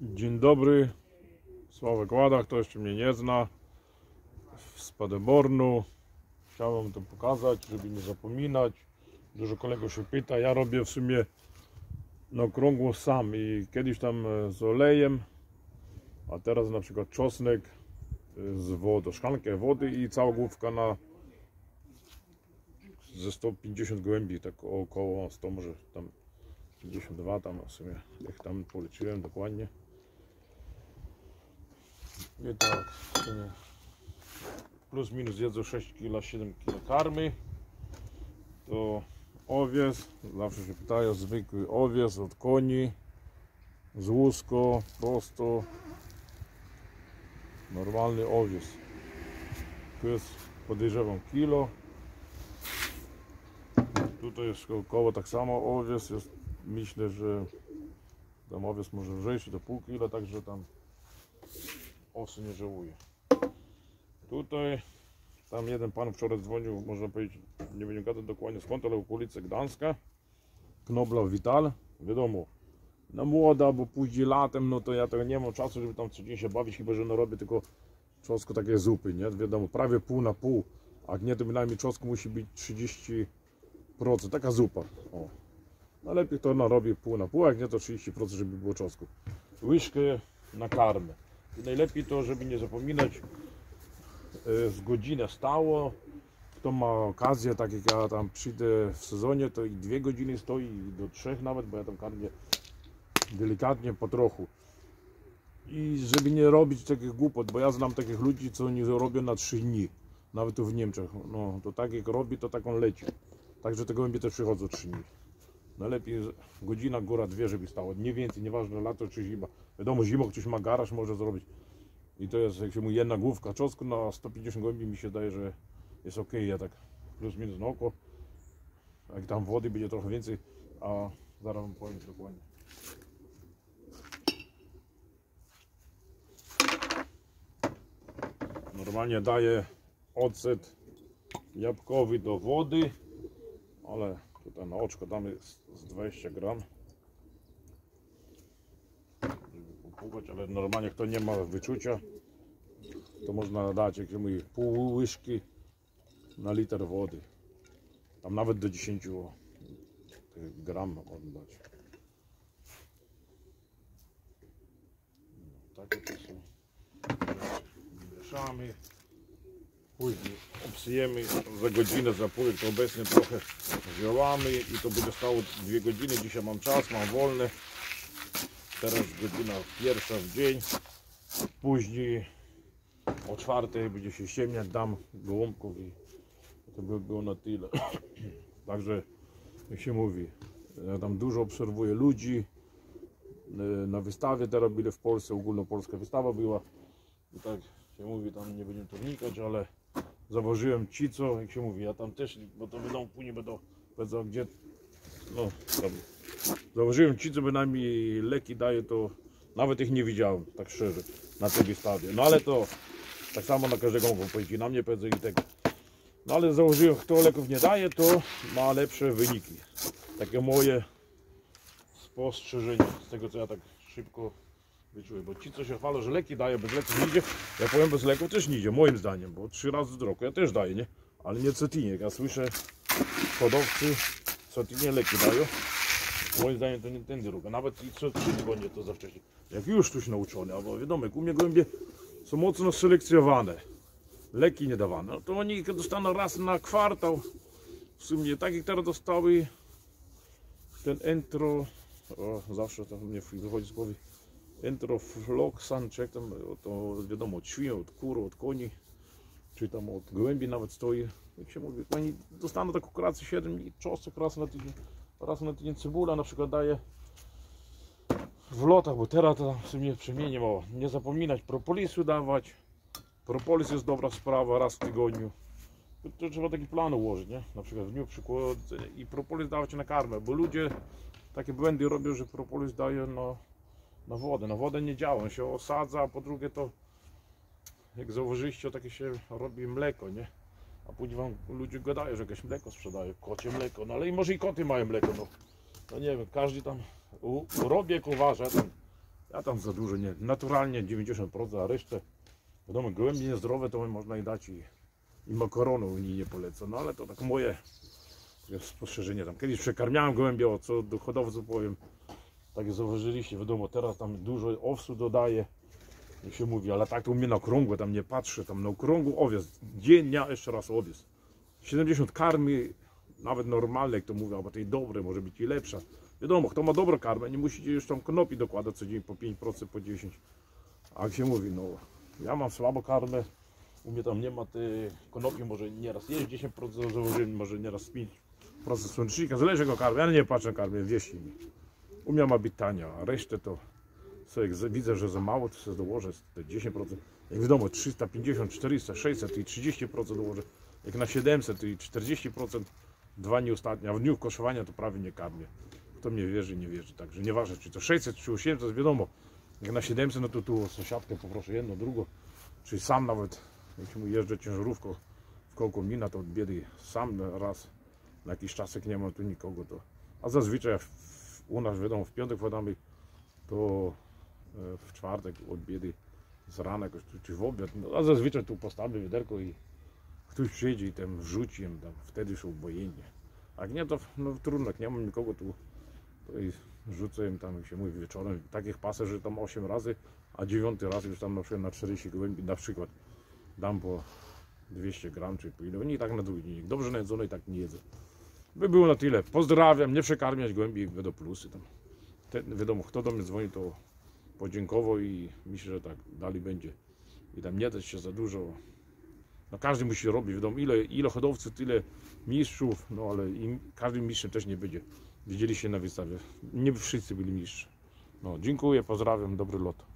Dzień dobry, Sławek Łada, kto jeszcze mnie nie zna. Z Paderbornu chciałem to pokazać, żeby nie zapominać. Dużo kolegów się pyta, ja robię w sumie na okrągło sam i kiedyś tam e, z olejem a teraz na przykład czosnek e, z wodą, szklankę wody i cała główka na ze 150 głębi, tak około 100 może tam 52 tam w sumie, jak tam policzyłem dokładnie. I tak, plus minus jedzą 6 kg, 7 kg karmy. To owiec, zawsze się pytają, zwykły owiec od koni, z łusko, prosto, normalny owiec. Tu jest podejrzewam kilo. Tutaj jest około tak samo owiec, jest, myślę, że tam owiec może wrzeć do pół kilo, także tam osy nie żałuje. Tutaj tam jeden pan wczoraj dzwonił, można powiedzieć, nie wiem gadać dokładnie skąd, ale okolice Gdańska. Knobla Vital, wiadomo, na młoda, bo później latem, no to ja tego nie mam czasu, żeby tam codziennie się bawić, chyba że no robię tylko czosnku takie zupy, nie? Wiadomo, prawie pół na pół, a nie to bynajmniej czosnku musi być 30%, taka zupa. O. No lepiej to narobię pół na pół, jak nie to 30%, żeby było czosnku. Łyżkę na karmę. Najlepiej to, żeby nie zapominać, e, z godzinę stało. Kto ma okazję, tak jak ja tam przyjdę w sezonie, to i dwie godziny stoi, i do trzech nawet, bo ja tam karmię delikatnie, po trochu. I żeby nie robić takich głupot, bo ja znam takich ludzi, co nie robią na trzy dni, nawet tu w Niemczech. No, to tak jak robi, to tak on leci. Także te gołębie też przychodzą trzy dni. Najlepiej godzina, góra, dwie, żeby stało. Nie więcej, nieważne lato czy zima. Wiadomo, zimą ktoś ma garaż, może zrobić. I to jest, jak się mówi, jedna główka czosnku na 150 gołębi mi się daje, że jest ok. Ja tak plus minus na oko. Jak tam wody będzie trochę więcej, a zaraz wam powiem dokładnie. Normalnie daję ocet jabłkowy do wody, ale tutaj na oczko damy z z 20 gram. Popłukać, ale normalnie kto nie ma wyczucia, to można dać, jak mówi, pół łyżki na liter wody. Tam nawet do 10 tych gram można dać. No, takie to są mieszamy. Później obsyjemy za godzinę, za pół, to obecnie trochę ziołamy i to będzie stało dwie godziny. Dzisiaj mam czas, mam wolny. Teraz godzina pierwsza w dzień. Później o czwartej będzie się ściemniać, dam gołąbków i to by było na tyle. Także jak się mówi, ja tam dużo obserwuję ludzi. E, Na wystawie te robili w Polsce, ogólnopolska wystawa była. I tak się mówi, tam nie będziemy to wnikać, ale zauważyłem ci, co, jak się mówi, ja tam też, bo to będą później będą, powiedzą, gdzie, no, tam. Zauważyłem ci, co bynajmniej leki daje, to nawet ich nie widziałem, tak szczerze, na tej wystawie. No ale to tak samo na każdego mogą powiedzieć, na mnie powiedzą i tego. No ale założyłem, kto leków nie daje, to ma lepsze wyniki. Takie moje spostrzeżenie z tego, co ja tak szybko wyczułem. Bo ci, co się chwalą, że leki dają, bez leków nie idzie, ja powiem, bez leków też nie idzie, moim zdaniem, bo trzy razy z roku ja też daję, nie? Ale nie tydzień. Ja słyszę hodowcy, tydzień leki dają. Moim zdaniem to nie ten droga. Nawet i co trzy tygodnie to za wcześnie. Jak już ktoś nauczony, albo wiadomo, jak u mnie gołębie są mocno selekcjonowane. Leki nie dawane. No to oni dostaną raz na kwartał. W sumie tak jak teraz dostały ten entro, o, zawsze to mnie wychodzi z głowy, entrofloxan, czy jak tam, to wiadomo, od świn, od kur, od koni, czy tam od gołębi nawet stoi. Jak się mówi, dostaną taką kurację 7 dni, czosnek raz na tydzień, raz na tydzień cebula na przykład daje w lotach, bo teraz to w sumie przemienie mało. Nie zapominać propolisu dawać. Propolis jest dobra sprawa raz w tygodniu. To, trzeba taki plan ułożyć, nie? Na przykład w dniu przykład i propolis dawać na karmę, bo ludzie takie błędy robią, że propolis daje na, na wodę. Na wodę nie działa, on się osadza, a po drugie to jak zauważyliście, takie się robi mleko, nie? A później wam ludzie gadają, że jakieś mleko sprzedaje, kocie mleko, no ale i może i koty mają mleko, no. No nie wiem, każdy tam robiek uważa, tam Ja tam za dużo nie, naturalnie 90%, a resztę, wiadomo, gołębie niezdrowe to można i dać i, i makaronu u niej nie polecę, no ale to tak moje spostrzeżenie tam. Kiedyś przekarmiałem gołębie, o co do hodowców powiem, tak jak zauważyliście, wiadomo, teraz tam dużo owsu dodaje, jak się mówi, ale tak to u mnie na okrągłe, tam nie patrzę, tam na okrągły owiec, dzień, dnia, jeszcze raz owiec. 70 karmy, nawet normalne, jak to mówią, albo tej dobre, może być i lepsza. Wiadomo, kto ma dobrą karmę, nie musicie już tam konopi dokładać co dzień po 5%, po 10%. A jak się mówi, no, ja mam słabo karmę, u mnie tam nie ma tej konopi, może nieraz jest 10% założeń, może nieraz 5% słonecznika, zależy jaką karmę, ja nie patrzę karmę, wieści mi. U mnie ma być tania, a resztę to jak widzę, że za mało, to sobie dołożę te 10%. Jak wiadomo, 350, 400, 600 i 30% dołożę. Jak na 700 i 40%, dwa dni ostatnie, a w dniu koszowania to prawie nie karmię. Kto mnie wierzy, nie wierzy. Także nieważne, czy to 600, czy 800, wiadomo. Jak na 700, no to tu sąsiadkę poproszę jedno, drugo. Czyli sam nawet, jak mówi, jeżdżę ciężarówką w koło komina, to od biedy sam raz na jakiś czas, jak nie ma tu nikogo, to... A zazwyczaj w, u nas, wiadomo, w piątek wpadamy, to e, w czwartek od biedy z rana czy w obiad, no, a zazwyczaj tu postawię wiaderko i ktoś przyjdzie i tam wrzuci im tam, wtedy już obojętnie. A nie, to no, trudno, jak nie mam nikogo tu, to i rzucę im tam, jak się mówi, wieczorem, takich pasę, że tam 8 razy, a dziewiąty raz już tam na przykład na 40 gołębi, na przykład dam po 200 gram, czy po ile, oni i tak na drugi dzień, dobrze najedzone i tak nie jedzą. By było na tyle, pozdrawiam, nie przekarmiać gołębi, będą plusy tam. Te, wiadomo, kto do mnie dzwoni, to podziękował i myślę, że tak dalej będzie. I tam nie dać się za dużo. No każdy musi robić, wiadomo, ile, ile hodowców, tyle mistrzów, no ale i każdym mistrzem też nie będzie. Widzieliście na wystawie, nie wszyscy byli mistrz. No, dziękuję, pozdrawiam, dobry lot.